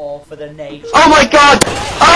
for the nature. Oh my god! Oh!